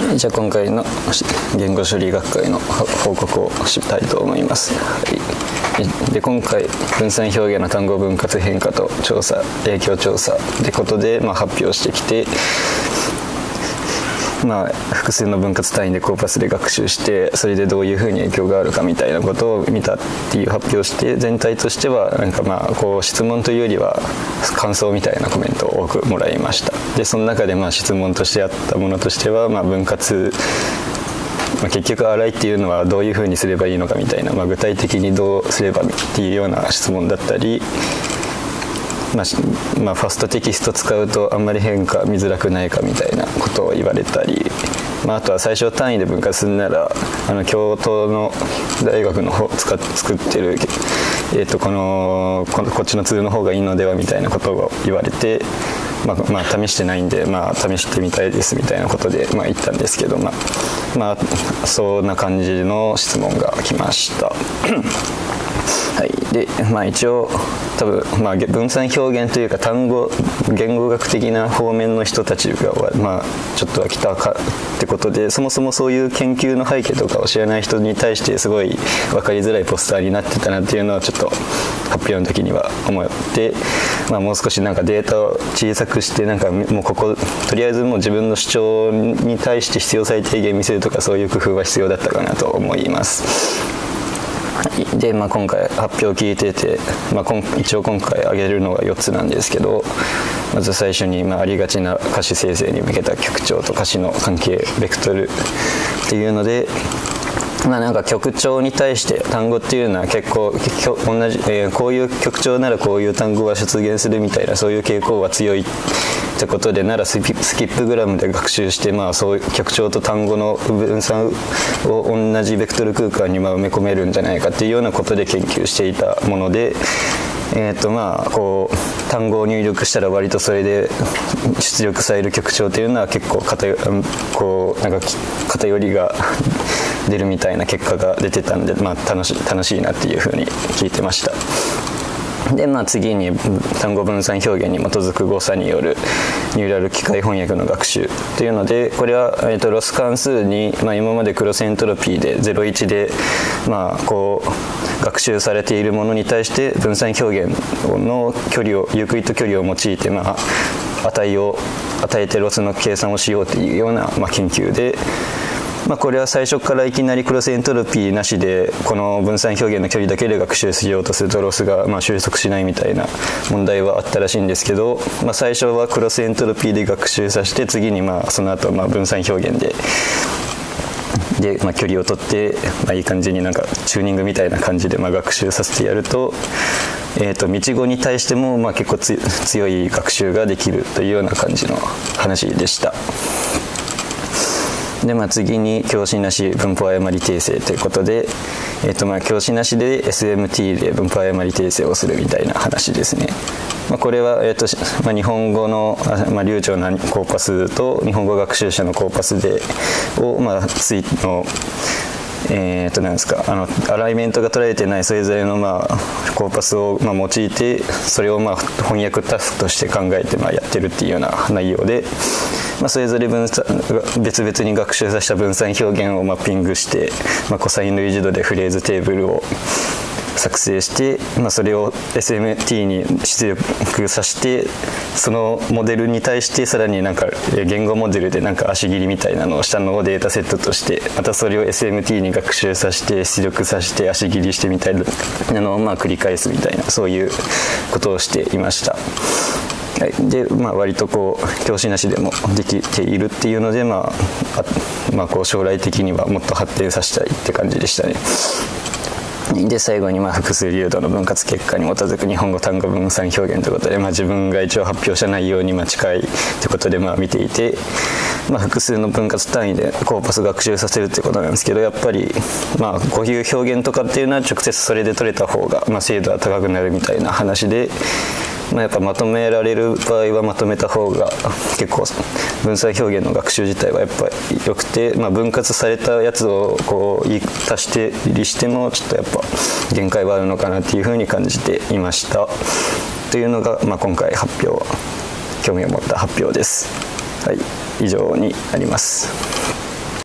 じゃあ今回の言語処理学会の報告をしたいと思います。はい、で今回分散表現の単語分割変化と調査影響調査ってことで、まあ、発表してきてまあ、複数の分割単位でコーパスで学習してそれでどういうふうに影響があるかみたいなことを見たっていう発表をして全体としてはなんかまあこう質問というよりは感想みたいなコメントを多くもらいました。でその中でまあ質問としてあったものとしては、まあ、分割まあ、結局洗いっていうのはどういうふうにすればいいのかみたいな、まあ、具体的にどうすればっていうような質問だったりまあ、まあ、ファストテキスト使うとあんまり変化見づらくないかみたいなことを言われたり、まあ、あとは最小単位で分割するならあの京都の大学の方使作ってる、えー、とこのこっちのツールの方がいいのではみたいなことを言われて。まあ、まあ、試してないんで、まあ、試してみたいですみたいなことで、まあ、言ったんですけど、まあ、まあ、そんな感じの質問が来ました。で、まあ、一応多分、まあ、分散表現というか単語言語学的な方面の人たちが、まあ、ちょっとは来たかってことでそもそもそういう研究の背景とかを知らない人に対してすごい分かりづらいポスターになってたなっていうのはちょっと発表の時には思って、まあ、もう少しなんかデータを小さくしてなんかもうこことりあえずもう自分の主張に対して必要最低限見せるとかそういう工夫は必要だったかなと思います。で、まあ、今回発表を聞いてて、まあ今、一応今回挙げるのが4つなんですけどまず最初に、まあ、ありがちな歌詞生成に向けた曲調と歌詞の関係ベクトルっていうのでまあ、なんか曲調に対して単語っていうのは結構同じ、えー、こういう曲調ならこういう単語が出現するみたいなそういう傾向は強いってことでならスキップグラムで学習して、まあ、そういう曲調と単語の分散を同じベクトル空間にま埋め込めるんじゃないかっていうようなことで研究していたもので。えーとまあ、こう単語を入力したら割とそれで出力される曲調というのは結構偏こうなんか偏りが出るみたいな結果が出てたんで、まあ、楽し楽しいなっていうふうに聞いてました。で、まあ、次に単語分散表現に基づく誤差によるニューラル機械翻訳の学習というのでこれは、えーと、ロス関数に、まあ、今までクロスエントロピーで01で、まあ、こう学習されているものに対して分散表現の距離をユークリッド距離を用いて、まあ、値を与えてロスの計算をしようというような、まあ、研究で。まあ、これは最初からいきなりクロスエントロピーなしでこの分散表現の距離だけで学習しようとするとロスがま収束しないみたいな問題はあったらしいんですけど、まあ、最初はクロスエントロピーで学習させて次にまあその後まあ分散表現でで、まあ、距離を取って、まあ、いい感じになんかチューニングみたいな感じでまあ学習させてやると,、えー、と道語に対してもまあ結構強い学習ができるというような感じの話でした。で、まあ、次に教師なし分布誤り訂正ということで、えーとまあ、教師なしで SMT で分布誤り訂正をするみたいな話ですね。まあ、これは、えーとまあ、日本語の、まあ、流暢なコーパスと日本語学習者のコーパスでを、まあ、ツイのえー、となんですかあのアライメントが取られてないそれぞれの、まあ、コーパスを、まあ、用いてそれを、まあ、翻訳タスクとして考えて、まあ、やってるっていうような内容で、まあ、それぞれ分散別々に学習させた分散表現をマッピングして、まあ、コサイン類似度でフレーズテーブルを作成して、まあ、それを SMT に出力させてそのモデルに対してさらになんか言語モデルでなんか足切りみたいなのをしたのをデータセットとしてまたそれを SMT に学習させて出力させて足切りしてみたいなのをまあ繰り返すみたいなそういうことをしていました。はい、で、まあ、割とこう教師なしでもできているっていうので、まあ、まあ、こう将来的にはもっと発展させたいって感じでしたね。で最後にまあ複数流動の分割結果に基づく日本語単語分散表現ということで、まあ、自分が一応発表した内容にまあ近いということでまあ見ていて、まあ、複数の分割単位でコーパス学習させるということなんですけどやっぱりまあこういう表現とかっていうのは直接それで取れた方がまあ精度は高くなるみたいな話で。まあ、やっぱまとめられる場合はまとめた方が結構分散表現の学習自体はやっぱり良くて、まあ、分割されたやつをこう足してりしてもちょっとやっぱ限界はあるのかなっていうふうに感じていましたというのが、まあ、今回発表興味を持った発表です。はい、以上になります。